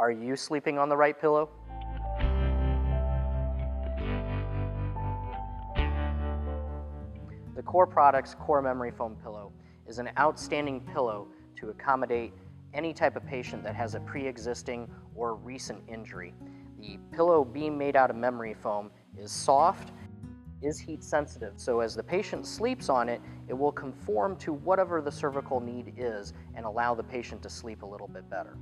Are you sleeping on the right pillow? The Core Products Core Memory Foam Pillow is an outstanding pillow to accommodate any type of patient that has a pre-existing or recent injury. The pillow being made out of memory foam is soft, is heat sensitive, so as the patient sleeps on it, it will conform to whatever the cervical need is and allow the patient to sleep a little bit better.